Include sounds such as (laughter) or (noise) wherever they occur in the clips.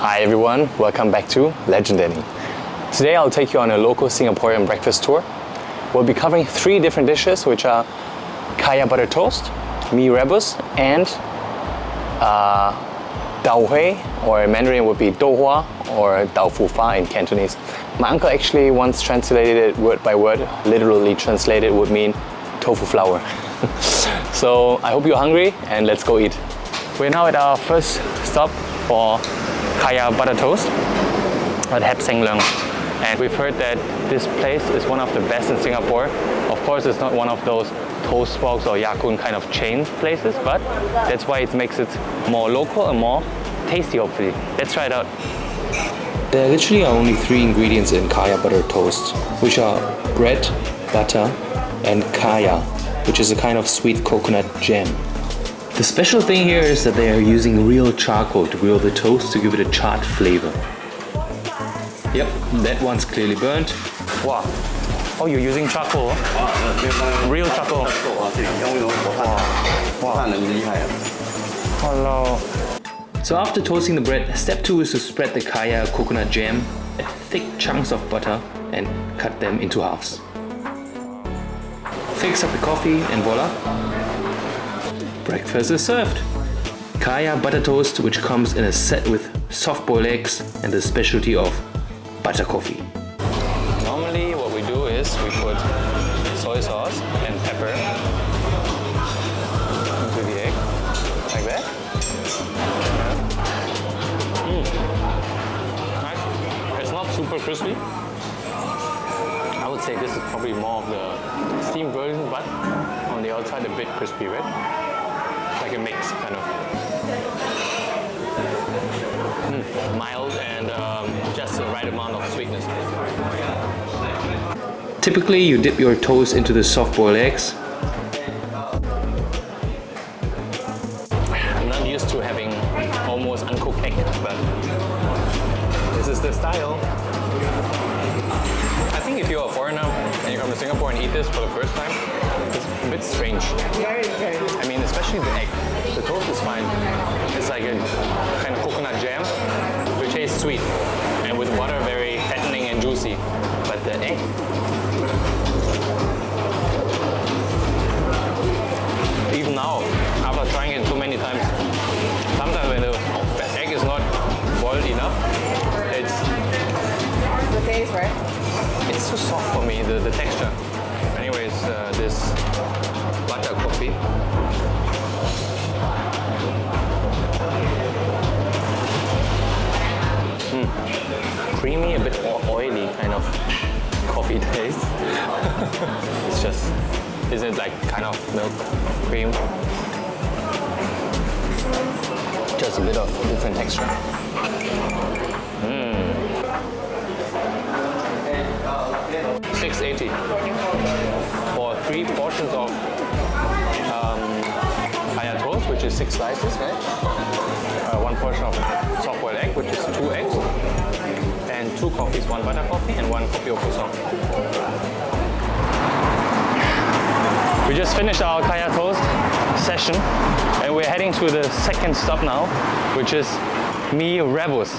Hi everyone, welcome back to Legendanny. Today I'll take you on a local Singaporean breakfast tour. We'll be covering three different dishes which are kaya butter toast, mee rebus, and uh, tau huay, or in Mandarin would be dou hua, or tau fu fa in Cantonese. My uncle actually once translated it word by word, literally translated would mean tofu flour. (laughs) so I hope you're hungry and let's go eat. We're now at our first stop for Kaya Butter Toast at Heap Seng Leong. And we've heard that this place is one of the best in Singapore. Of course, it's not one of those Toast Box or Ya Kun kind of chain places, but that's why it makes it more local and more tasty, hopefully. Let's try it out. There literally are only three ingredients in kaya butter toast, which are bread, butter, and kaya, which is a kind of sweet coconut jam. The special thing here is that they are using real charcoal to grill the toast to give it a charred flavor. Yep, that one's clearly burnt. Wow. Oh, you're using charcoal? Real charcoal. Wow. Hello. So after toasting the bread, step two is to spread the kaya coconut jam at thick chunks of butter and cut them into halves. Fix up the coffee and voila, breakfast is served. Kaya butter toast which comes in a set with soft boiled eggs and the specialty of butter coffee. Normally what we do is we put soy sauce and pepper into the egg, like that. Mm. Nice. It's not super crispy. I would say this is probably more of the steamed version, but on the outside a bit crispy, right? Like a mix, kind of. Mm, mild and um, just the right amount of sweetness. Typically you dip your toast into the soft boiled eggs. I'm not used to having almost uncooked egg, but this is the style. I think if you're a foreigner and you come to Singapore and eat this for the first time, it's a bit strange. Very, very. I mean, especially the egg. The toast is fine. It's like a kind of coconut jam, which tastes sweet, and with butter very fattening and juicy. But the egg, even now, after trying it too many times, sometimes when the egg is not boiled enough, it's The taste, right? it's too soft for me, the, the texture. Anyways, uh, this butter coffee. It's just, isn't it like kind of milk cream? Just a bit of different texture. Mmm. 680 for three portions of um, toast, which is six slices, right? Uh, one portion of soft boiled egg, which is two eggs, and two coffees, one butter coffee and one coffee O kosong. We just finished our kaya toast session, and we're heading to the second stop now, which is mee rebus.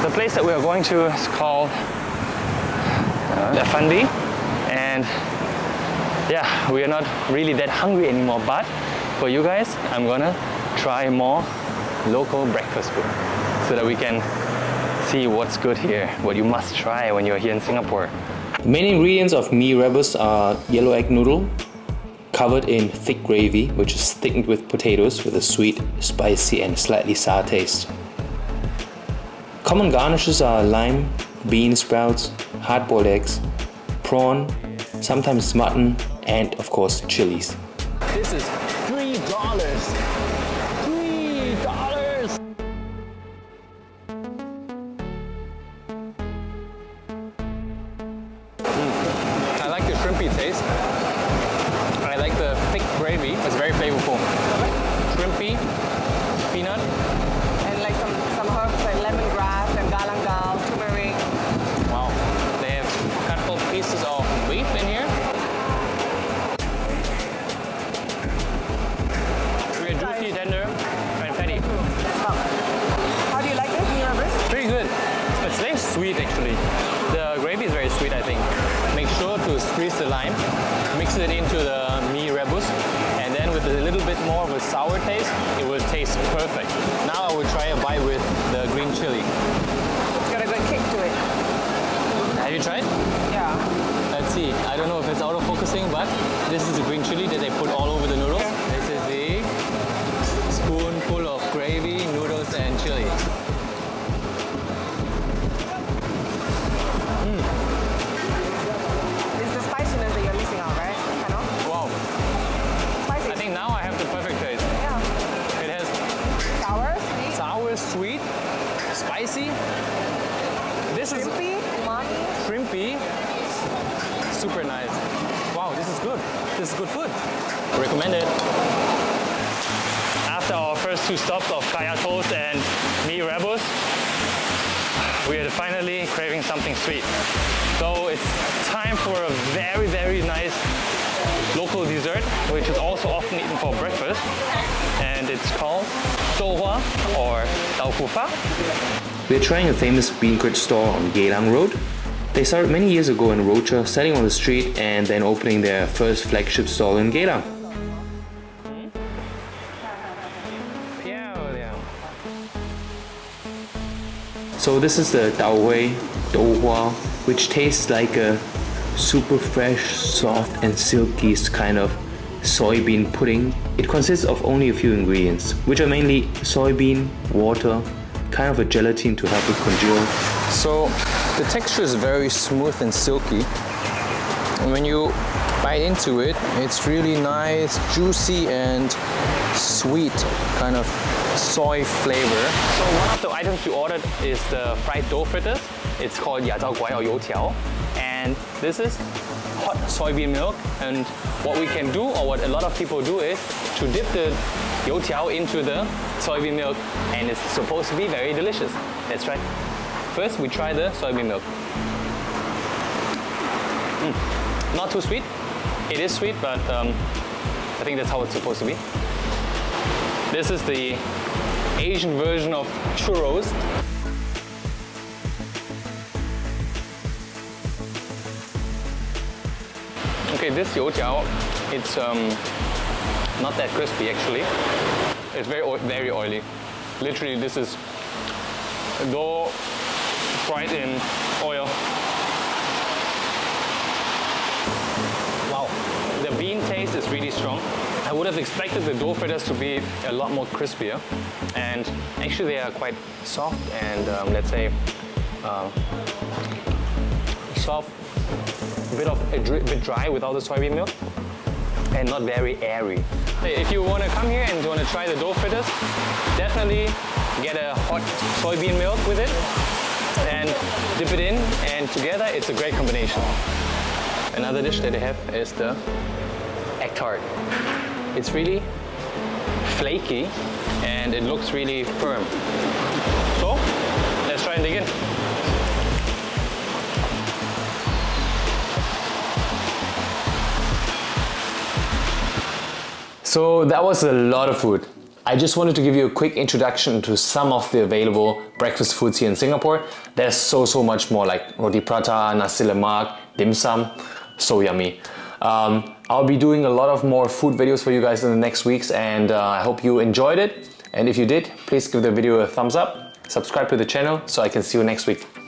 The place that we are going to is called uh, Afandi. And yeah, we are not really that hungry anymore. But for you guys, I'm gonna try more local breakfast food so that we can see what's good here, what you must try when you're here in Singapore. The main ingredients of mee rebus are yellow egg noodle, covered in thick gravy, which is thickened with potatoes with a sweet, spicy, and slightly sour taste. Common garnishes are lime, bean sprouts, hard boiled eggs, prawn, sometimes mutton, and of course chilies. This is very flavorful. Shrimpy, peanut. And like some, some herbs like lemongrass and galangal, turmeric. Wow. They have cut little pieces of beef in here. Very juicy, tender, and fatty. How do you like this, mee rebus? sweet actually. The gravy is very sweet, I think. Make sure to squeeze the lime, mix it into the mee more of a sour taste, it will taste perfect. Now I will try a bite with the green chili. It's got a good kick to it. Have you tried? Yeah. Let's see. I don't know if it's auto focusing, but this is the green chili that they put all over the noodles. This is crispy, umami. shrimpy. Super nice. Wow, this is good. This is good food. Recommended. After our first two stops of Kaya Toast and Mee Rebus, we are finally craving something sweet. So it's time for a very, very nice local dessert, which is also often eaten for breakfast. And it's called Douhua or Daofufa. We're trying a famous bean curd store on Geylang Road. They started many years ago in Rochor, selling on the street and then opening their first flagship stall in Geylang. So this is the Tau Huay Douhua, which tastes like a super fresh, soft and silky kind of soybean pudding. It consists of only a few ingredients, which are mainly soybean, water, kind of a gelatin to help it congeal. So the texture is very smooth and silky. And when you bite into it, it's really nice, juicy and sweet kind of soy flavor. So one of the items you ordered is the fried dough fritters. It's called ya zhao guai or you tiao. And this is hot soybean milk. And what we can do, or what a lot of people do is to dip the youtiao into the soybean milk and it's supposed to be very delicious. Let's try. First, we try the soybean milk. Mm, Not too sweet. It is sweet, but um, I think that's how it's supposed to be. This is the Asian version of churros. Okay, this youtiao, it's um, not that crispy actually. It's very, very oily. Literally, this is dough fried in oil. Wow, the bean taste is really strong. I would have expected the dough fritters to be a lot more crispier, and actually they are quite soft and um, let's say uh, soft, bit of a bit dry without the soybean milk, and not very airy. If you want to come here and want to try the dough fritters, definitely get a hot soybean milk with it and dip it in, and together it's a great combination. Another dish that they have is the egg tart. It's really flaky and it looks really firm. So, let's try and dig in. So that was a lot of food. I just wanted to give you a quick introduction to some of the available breakfast foods here in Singapore. There's so, so much more like roti prata, nasi lemak, dim sum, so yummy. Um, I'll be doing a lot of more food videos for you guys in the next weeks and uh, I hope you enjoyed it. And if you did, please give the video a thumbs up, subscribe to the channel so I can see you next week.